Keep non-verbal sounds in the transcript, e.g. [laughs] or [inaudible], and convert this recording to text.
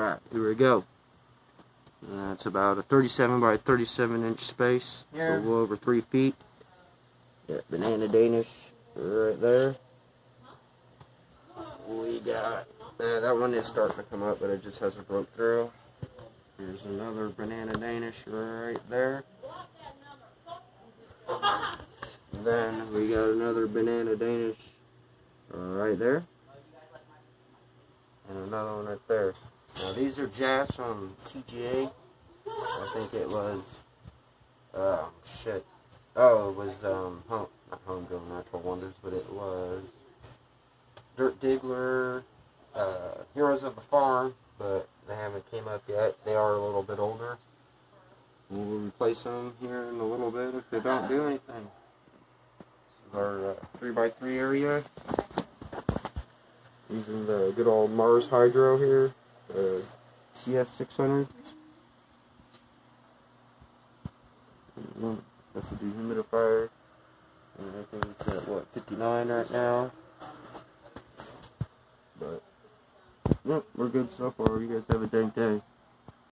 Alright, here we go. That's about a 37 by 37 inch space. So Yeah. a little over 3 feet. Got banana Danish right there. We got, uh, that one is starting to come up, but it just hasn't broke through. Here's another banana Danish right there. [laughs] Then we got another banana Danish right there. And another one right there. Now these are jazz from TGA. I think it was, uh, shit. Oh, it was, um, home, not Homegrown Natural Wonders, but it was Dirt Diggler, uh, Heroes of the Farm, but they haven't came up yet. They are a little bit older. We'll replace them here in a little bit if they don't do anything. Our uh, 3x3 area. Using the good old Mars Hydro here, Uh, mm, mm, the TS600. That's a dehumidifier. And I think it's at what, 59 right now. But, yep, we're good so far. You guys have a dank day.